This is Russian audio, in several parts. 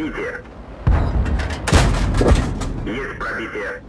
Пробитие. Есть пробитие.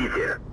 Пробитие. Пробитие.